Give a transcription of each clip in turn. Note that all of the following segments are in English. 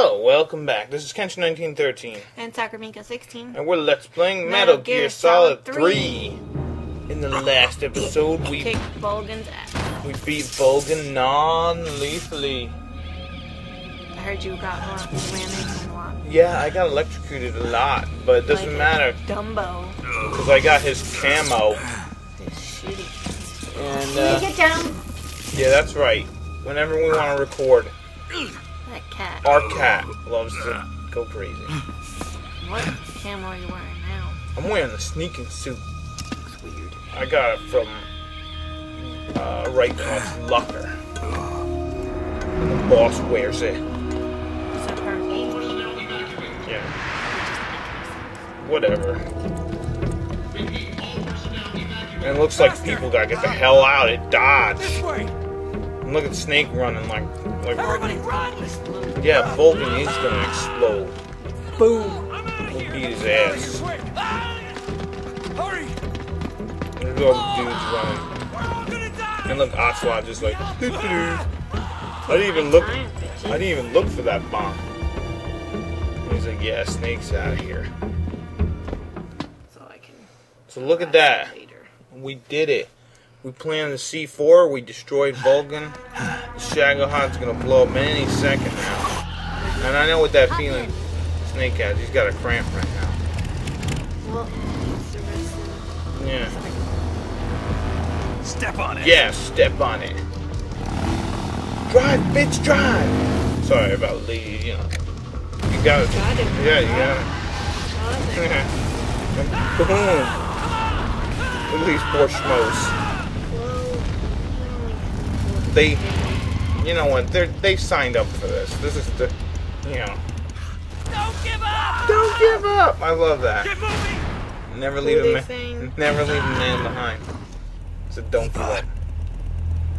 Hello, welcome back. This is Kenshin1913, And Sakurmika 16. and we're Let's Playing Metal, Gear, Solid 3. In the last episode, we Kicked Volgin's ass. we beat Volgin non-lethally. I heard you got one, ran into him. Yeah, I got electrocuted a lot, but it doesn't Like matter Dumbo. because I got his camo. This shitty. And uh, Take it down. yeah, that's right. Whenever we want to record, That cat. our cat loves to go crazy. What camo are you wearing now? I'm wearing the sneaking suit. Looks weird. I got it from uh, Raikov's locker. And the boss wears it. So perfect. Yeah. Whatever. And it looks like people gotta get the hell out of Dodge. And look at Snake running like like Yeah, Vulcan is gonna explode. Boom. We'll beat his ass. Look at all the dudes running. And look, Ocelot just like "Doo-doo-doo." I didn't even look I didn't even look for that bomb. He's like, yeah, Snake's out of here. So I can. So look at that. Later. We did it. We planted the C4. We destroyed Vulcan. Shagohod's gonna blow up any second now. And I know what that feeling Snake has. He's got a cramp right now. Well, it's the rest of Yeah. Step on it. Yeah, step on it. Drive, bitch, drive! Sorry about lady, you know. You got it. Got it. Yeah, you got it. Boom! Look at these poor schmoes. They, you know what? They they signed up for this. This is the, you know. Don't give up. Don't give up. I love that. Never leave a man. Never leave a man behind. So don't give up.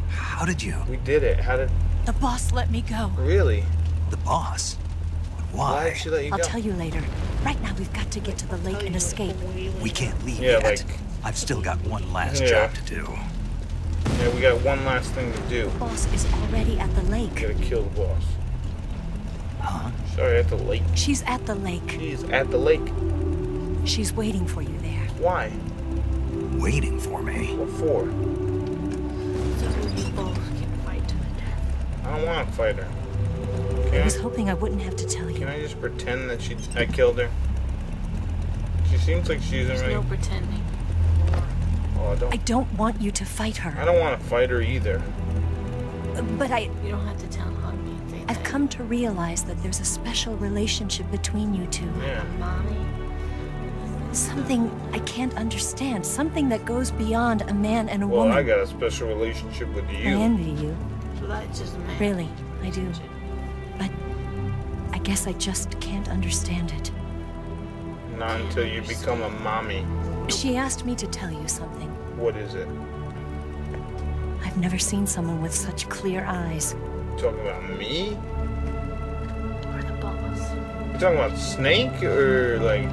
How did you? We did it. How did? The boss let me go. Really? The boss. Why why? did she let you I'll go? tell you later. Right now, we've got to get to the lake and escape. We can't leave Yeah, yet. like- I've still got one last Yeah. job to do. Yeah, we got one last thing to do. The boss is already at the lake. We lake. gotta kill the boss. Huh? Sorry, at the lake. She's at the lake. She's at the lake. She's waiting for you there. Why? Waiting for me. What for? So we both can fight to the death. I don't want to fight her. I was I, hoping I wouldn't have to tell you. can. I just pretend that she I killed her? She seems like she's There's already. no pretending. Oh, I I don't. don't want you to fight her. I don't want to fight her either. But I, You don't have to tell hug me I've that. come to realize that there's a special relationship between you two. Yeah. Mommy. Something I can't understand. Something that goes beyond a man and a Well, woman. I got a special relationship with you. I envy you. So that's just me. Really, I do. But I guess I just can't understand it. Not until you become a mommy. She asked me to tell you something. What is it? I've never seen someone with such clear eyes. You talking about me? Or the boss. You talking about Snake or like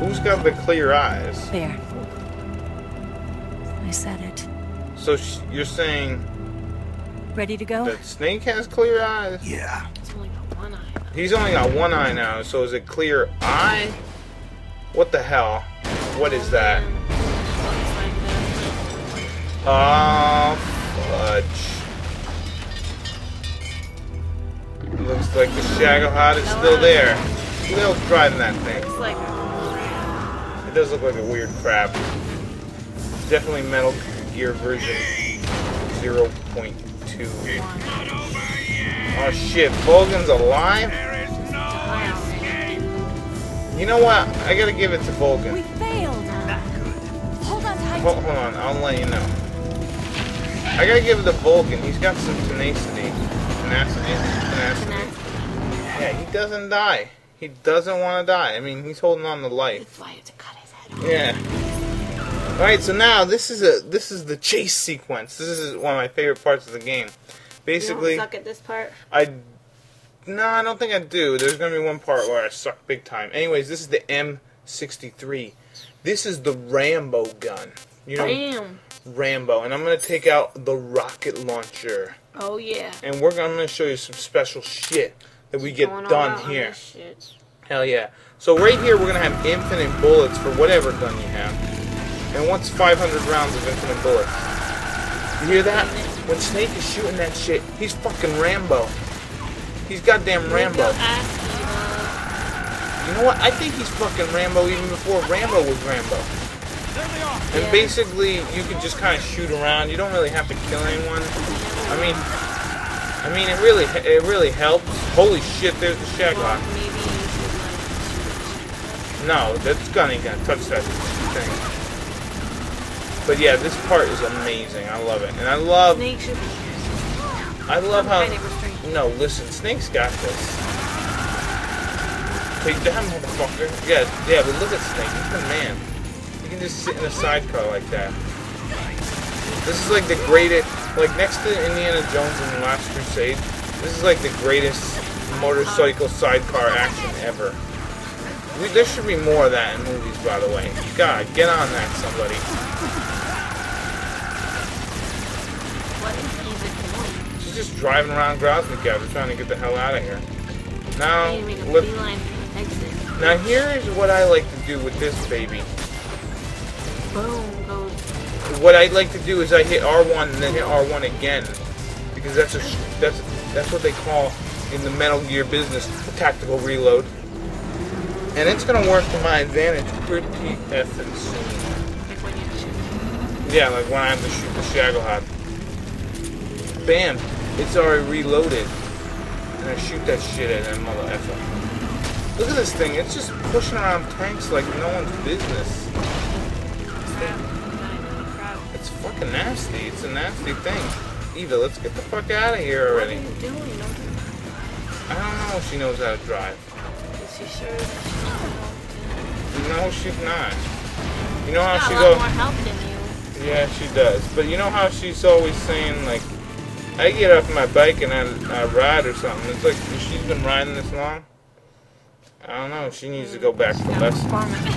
who's got the clear eyes? There. I said it. So sh- you're saying Ready to go? that Snake has clear eyes? Yeah. It's only got one eye. though. He's only got one eye now, so is it clear eye? What the hell? What is that? Like. Oh, fudge. Looks like the Shagohod is still there. Hell's driving that thing? Looks like a It does look like a weird crab. Definitely Metal Gear version 0.2. Oh shit, Vulcan's alive? You know what? I gotta give it to Vulcan. We! Hold on! Hold, hold on, I'll let you know. I gotta give it to Vulcan. He's got some tenacity. Tenacity? Tenacity. Yeah, he doesn't die. He doesn't want to die. I mean, he's holding on to life. That's why it's cut his head. Yeah. All right, so now this is a this is the chase sequence. This is one of my favorite parts of the game. You don't Basically, suck at this part. I no, I don't think I do. There's gonna be one part where I suck big time. Anyways, this is the M63. This is the Rambo gun. You know, Bam. Rambo, and I'm gonna take out the rocket launcher, Oh yeah. and we're gonna I'm gonna show you some special shit that we get done here. Hell yeah. So right here we're gonna have infinite bullets for whatever gun you have. And what's 500 rounds of infinite bullets? You hear that? When Snake is shooting that shit, he's fucking Rambo. He's goddamn Rambo. Go ask Eva. You know what? I think he's fucking Rambo even before Rambo was Rambo. And basically, you can just kind of shoot around. You don't really have to kill anyone. I mean, I mean, it really, it really helps. Holy shit! There's the Well, Shaglock. maybe you should like. No, that's gun ain't gonna touch that thing. But yeah, this part is amazing. I love it, and I love, Snake should be I love how. Kind of. No, listen, Snake's got this. Take down, motherfucker. Yeah, yeah, but look at Snake. He's the man. Can just sit in a sidecar like that. This is like the greatest, like next to Indiana Jones and the Last Crusade, this is like the greatest motorcycle sidecar action ever. We, there should be more of that in movies, by the way. God, get on that, somebody. What is Eva doing? She's just driving around Groznyj trying to get the hell out of here. Now, You need to make a let, beeline for the exit. now here is what I like to do with this baby. Goes. What I like to do is I hit R1 and then hit R1 again, because that's a that's that's what they call in the Metal Gear business a tactical reload, and it's gonna work to my advantage pretty effing soon. Yeah, like when I have to shoot the Shagohod. Bam! It's already reloaded. And I shoot that shit at that mother effer. Look at this thing, it's just pushing around tanks like no one's business. It's fucking nasty. It's a nasty thing. Eva, let's get the fuck out of here What are already. you doing? I don't know if she knows how to drive. Is she sure that she's No, she's not. You know got how she a lot more help than you. Yeah, she does. But you know how she's always saying like, I get off my bike and I, I ride or something. It's like she's been riding this long. I don't know. She needs to go back for Got lessons.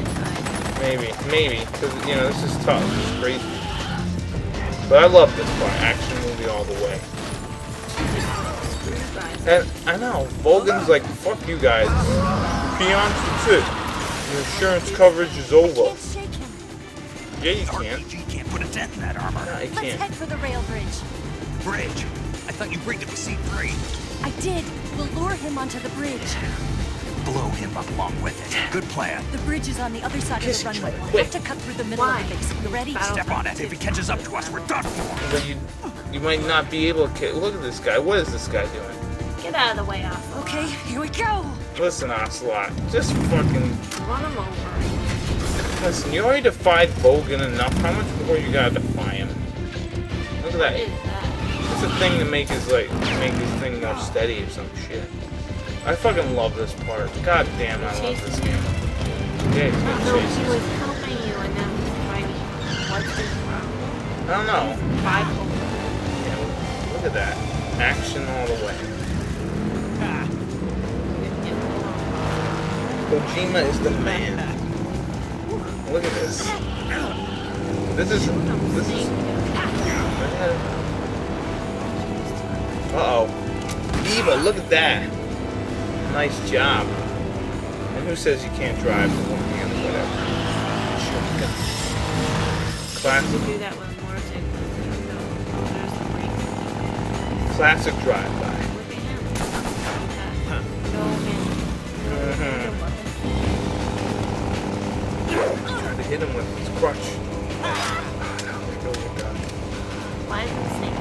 Performance inside. Maybe, maybe, because you know this is tough. This is crazy. But I love this part. Action movie all the way. And I know Volgin's like, fuck you guys. Peons, that's it. Your insurance coverage is over. Can't shake him. Yeah, you can. RPG can't put a dent in that armor. No, you Let's head for the rail bridge. Bridge. I thought you rigged it with C3. I did. We'll lure him onto the bridge. Blow him up along with it. Good plan. The bridge is on the other side Kiss of the runway. We'll have to cut through the middle Why? of the base. You ready? Battle- Step on it. If he catches up to us, we're done for. But you, you might not be able to. Look at this guy. What is this guy doing? Get out of the way, Ocelot. Okay, here we go. Listen, Ocelot. Just fucking Run him over. listen. You already defied Volgin enough. How much more you gotta defy him? Look at What is that. that? It's a thing to make his like make his thing more steady or some shit. I fucking love this part. God damn, I love this game. Yeah, he's gonna chase he was helping you and now he's fighting. What's his problem? I don't know. Five Yeah, look at that. Action all the way. Kojima is the man. Look at this. This is this is. Uh oh. Eva, look at that. Nice job. And who says you can't drive with one hand or whatever? Classic, do that with a motorcycle. You know, there's the brakes. classic drive-by. Look at him. Go in. Trying to hit him with his crutch. There goes your gun. Why is the snake?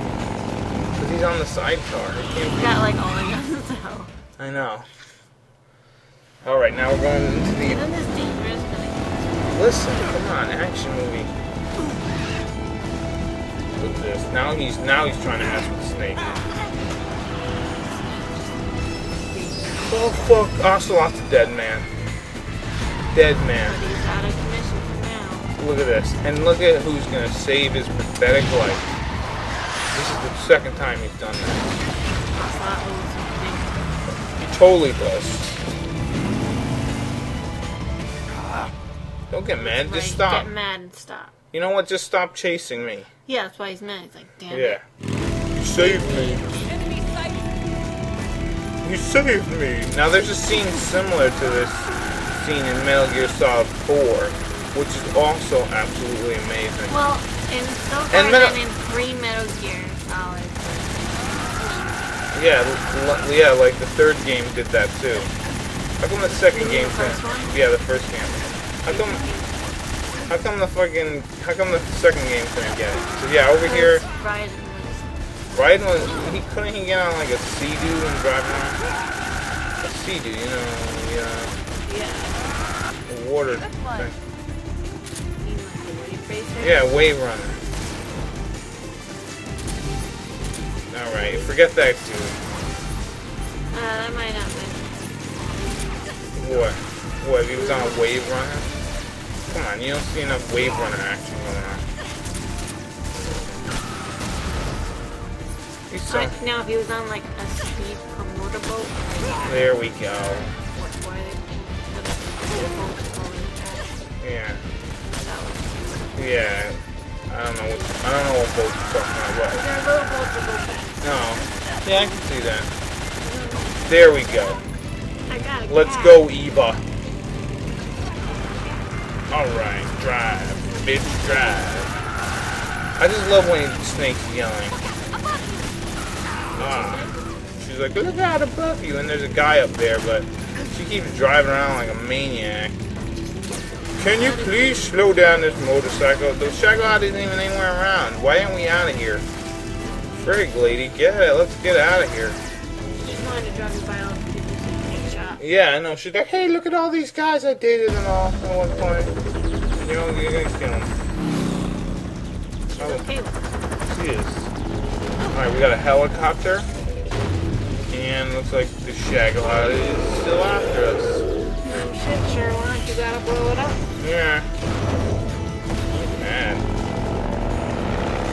Because he's on the sidecar. He He's can't got like all the guns out. I know. Alright, now we're going into the... Isn't this dangerous? Listen, come on, action movie. Look at this. Now he's now he's trying to ask for the snake. Oh fuck, Ocelot's a dead man. Dead man. but he's out of commission for now. Look at this. And look at who's gonna save his pathetic life. This is the second time he's done that. He totally does. Don't get mad, big. just stop. Get mad and stop. You know what? Just stop chasing me. Yeah, that's why he's mad. He's like, damn Yeah. it. You saved me. You saved me. Now there's a scene similar to this scene in Metal Gear Solid 4, which is also absolutely amazing. Well, in so far And Metal- in three Metal Gear Solid. Yeah, yeah, like the third game did that too. How come the second game? the first one? Yeah, the first game. How come? How come the fucking? How come the second game couldn't get it? So yeah, over here, Raiden was. Raiden was he couldn't he get on like a Sea-Doo and drive around? A Sea-Doo, you know, yeah, Yeah. a water thing. He was the wave. Yeah, Wave Runner. All right, forget that dude. Uh, that might not be. What? What? He was on a Wave Runner? Come on, you don't see enough Wave Runner action going on. He's so. Like, now, if he was on like a speed motorboat, like, There we go. what, why they the boats going fast, Yeah. Yeah. I don't know what I don't know what boat you're talking about. There are little boats that go. What? No. Yeah, I can see that. Mm-hmm. There we go. I got a Let's go, Eva. Alright, drive. Bitch, drive. I just love when Snake's yelling. Ah. She's like, look out above you, and there's a guy up there, but she keeps driving around like a maniac. Can you please slow down this motorcycle? The Shagglot isn't even anywhere around. Why aren't we out of here? Frig, lady, get it. Let's get out of here. To drive Yeah, I know. She's like, hey, look at all these guys I dated and all at one point. You know, you're gonna kill them. Oh, Okay, she is. Alright, we got a helicopter. And looks like the Shagalot is still after us. oh shit, Sherlock, you gotta blow it up. Yeah. Mad.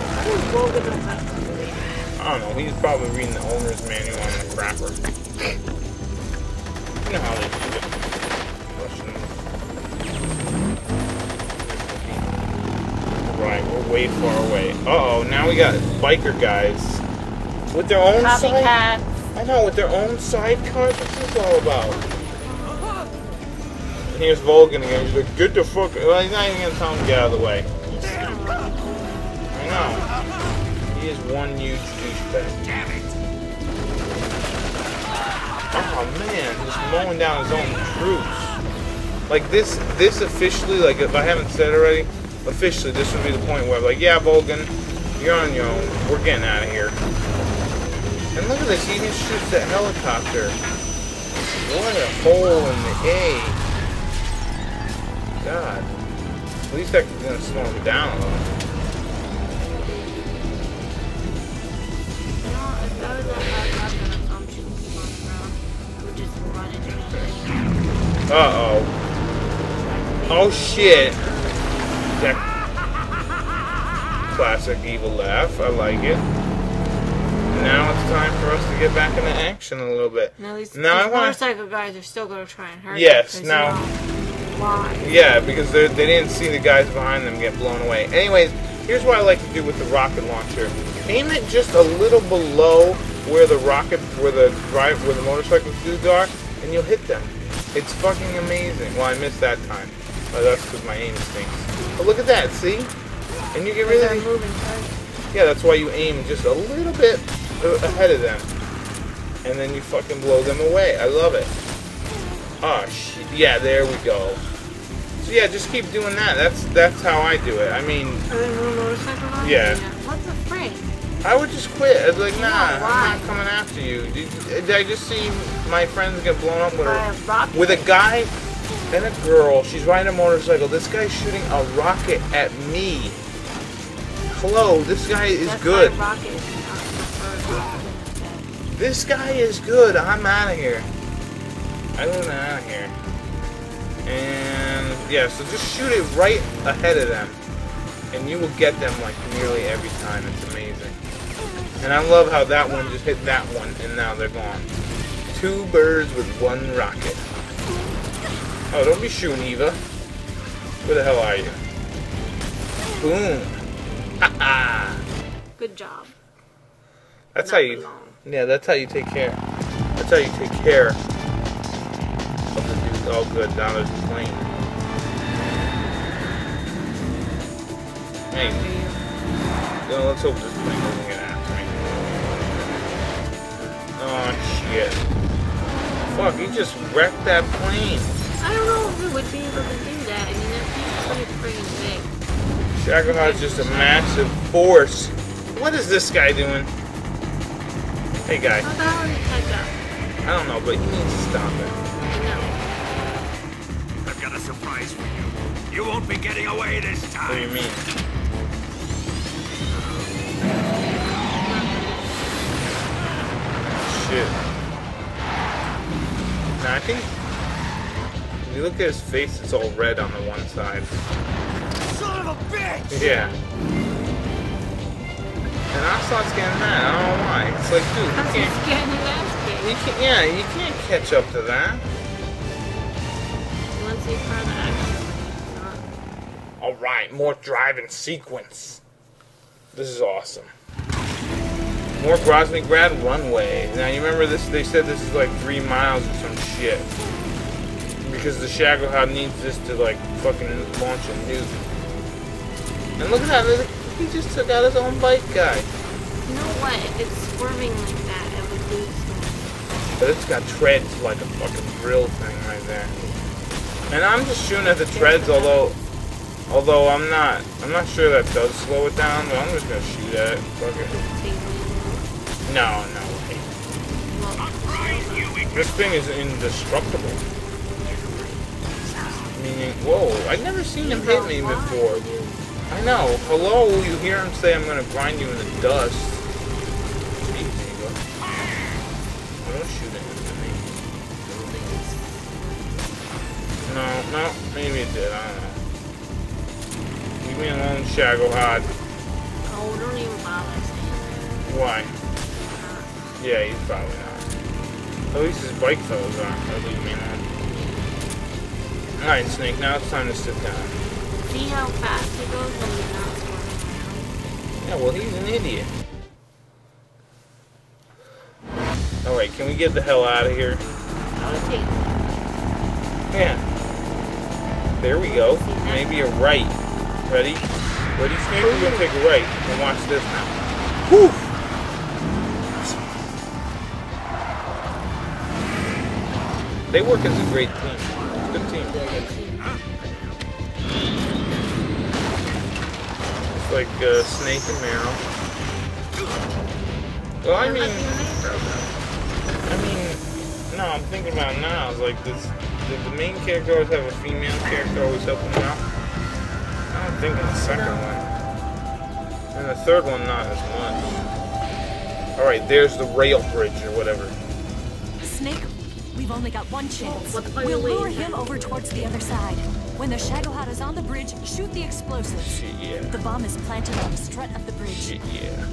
How does Logan know? I don't know. He's probably reading the owner's manual on the crapper. Know how they do it. Right, we're way far away. Uh oh, now we got biker guys with their own side. I know, with their own sidecars. What's this all about? And here's Vulcan again. He's like, "Get the fuck!" Well, he's not even gonna tell him to get out of the way. I know. He is one huge douchebag. Oh man, just mowing down his own troops. Like this, this officially, like if I haven't said already, officially this would be the point where I'm like, yeah, Vulcan, you're on your own. We're getting out of here. And look at this, he even shoots that helicopter. What a hole in the A. God. At least that's gonna slow him down a little. Him. Uh oh. Oh shit. That classic evil laugh. I like it. Now it's time for us to get back into action a little bit. Now these, Now I these wanna- motorcycle guys are still gonna try and hurt Yes, you. now- Why? Yeah, because they they didn't see the guys behind them get blown away. Anyways, here's what I like to do with the rocket launcher. Aim it just a little below where the rocket, where the drive, where the motorcycle dudes are, and you'll hit them. It's fucking amazing. Well, I missed that time. But that's because my aim stinks. But look at that, see? And you get really, moving fast. yeah, that's why you aim just a little bit ahead of them. And then you fucking blow them away. I love it. Oh, shit. Yeah, there we go. So yeah, just keep doing that. That's that's how I do it. I mean, Are they moving motorcycle guys? Yeah. What's afraid? I would just quit. I'd be like, nah, I'm not coming after you. Did, did I just see my friends get blown up with a with a guy and a girl. She's riding a motorcycle. This guy's shooting a rocket at me. Hello, this guy is That's good. rocket is not the first This guy is good. I'm out of here. I want out of here. And yeah, so just shoot it right ahead of them, and you will get them like nearly every time. And I love how that one just hit that one, and now they're gone. Two birds with one rocket. Oh, don't be shooting, Eva. Where the hell are you? Boom. Ha ha. Good job. That's Not how you. Yeah, that's how you take care. That's how you take care of the. Oh, good. Now there's a plane. Hey, well, let's hope this plane doesn't get after me. Oh, shit. Fuck, he just wrecked that plane. I don't know if we would be able to do that. I mean, that thing's pretty friggin' big. Shacklehot is just a massive force. What is this guy doing? Hey, guy. How the hell did he catch up? I don't know, but he needs to stop it. No. I've got a surprise for you. You won't be getting away this time. What do you mean? Shit. Now I think when you look at his face, it's all red on the one side. Son of a bitch! Yeah. And Ocelot's getting mad. I don't know why. It's like, dude, you can't, getting his ass you can't, yeah, you can't catch up to that. Once of action. All right, more driving sequence. This is awesome. More Groznygrad runway. Now you remember this? They said this is like three miles or some shit. Because the Shagohod needs this to like fucking launch a nuke. And look at that! He just took out his own bike guy. You know what? If it's swerving like that, it would lose But it's got treads like a fucking drill thing right there. And I'm just shooting at the treads, although, although I'm not, I'm not sure that does slow it down. But I'm just gonna shoot at it. Fuck it. No, no way. This thing is indestructible. Meaning, whoa! I've never seen him hit me before. I know. Hello, you hear him say, "I'm gonna grind you in the dust." Oh, don't shoot it me. No, no, maybe it did. I don't know. Leave me alone, Shagohod. Oh, don't even bother saying Why? Yeah, he's probably not. At least his bike fellows aren't. Leave me alone. Alright, Snake, now it's time to sit down. See how fast he goes when he's not swerving Yeah, well, he's an idiot. Alright, can we get the hell out of here? around? I would take Yeah. There we go. Maybe a right. Ready? Ready, Snake? We're gonna take a right. And watch this now. Whew! They work as a great team. Good team. It's like uh, Snake and Meryl. Well, I mean, like in April, though. I mean, no, I'm thinking about now. It's like this. Did the main character always have a female character always helping him out? I don't think in the second one. And the third one, not as much. All right, there's the rail bridge or whatever. Snake, we've only got one chance. What are We'll lure him over towards the other side. When the Shagohod is on the bridge, shoot the explosives. Shit, yeah. The bomb is planted on the strut of the bridge. Shit, yeah.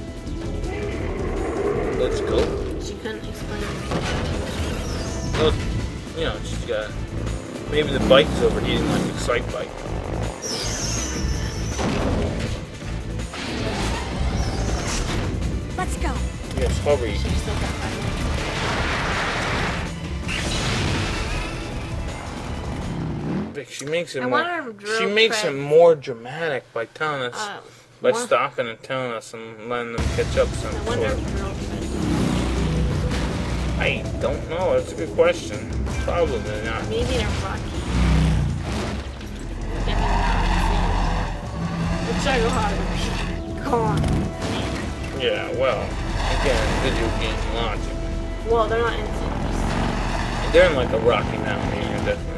Let's go. She couldn't explain it. Well, you know, she's got. Maybe the bike is overheating like Excitebike. Let's go. Yes, hurry. She still got five Vic, she makes it I more. want her to drill She makes it more dramatic by telling us, Uh, by stopping and telling us and letting them catch up some I sort wonder of. if girl friend. I don't know. That's a good question. Probably not. Maybe they're rocky. Maybe not. Let's try to go harder. Go on. Yeah. Well, again, video game logic. Well, they're not instant. They're in like a Rocky Mountain definitely.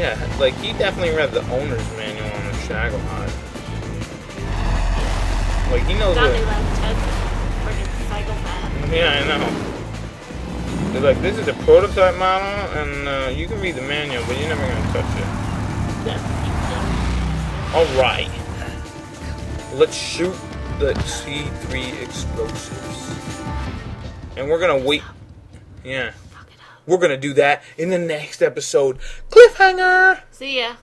Yeah, like he definitely read the owner's manual on the Shagohod. Like he knows Thought what. they left Ted freaking psychopath. Yeah, I know. They're like, this is a prototype model, and uh, you can read the manual, but you're never gonna touch it. All right, let's shoot the C3 explosives, and we're gonna wait. Yeah, we're gonna do that in the next episode. Cliffhanger. See ya.